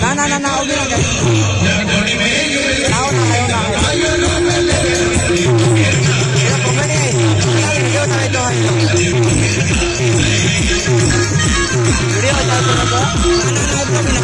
Na na na na, ubi na guys. Now na kayo na. Ito po ba niya? Video na ito. Video na ito na to. Na na na ito na.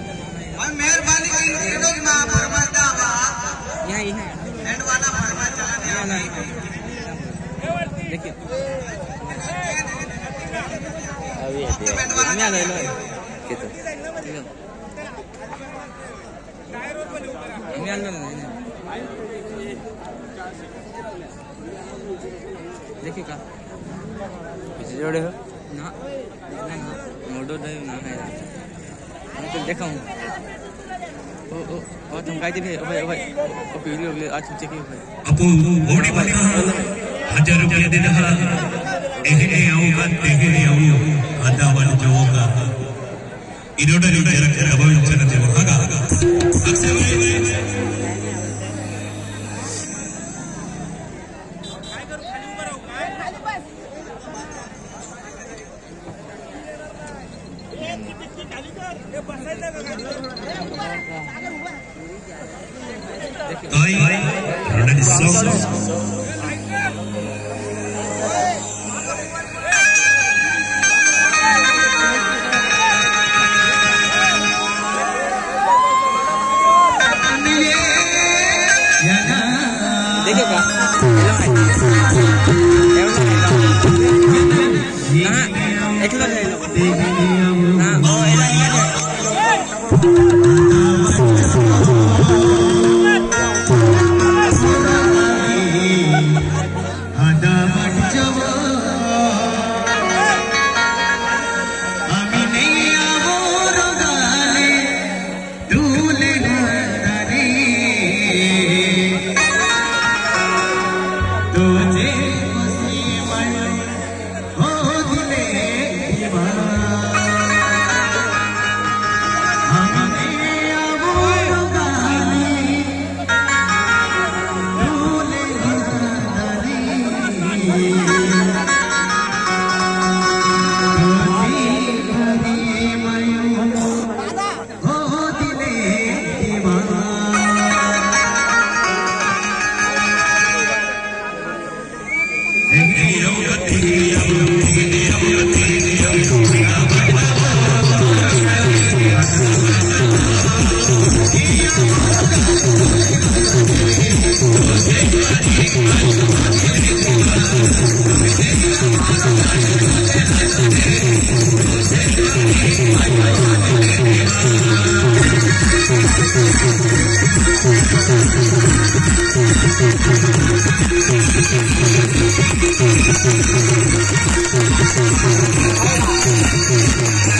मेहरबानी की video माँ यहाँ ही। है and वाला फरमा चलाने आ गई देखिए वाला देखिए का किसी जोड़े हो ना नहीं मोटो दे ना है हम तो देखा हूँ ओ ओ ओ तुम कहते थे ओ भाई ओ भाई ओ वीडियो वीडियो आज चेक भाई Abu Bodi Bala Hajar Rupiah Dinah Eh eh auga Eh eh Jarak Jarak Haga Dije acá. Es una Es una Thank you.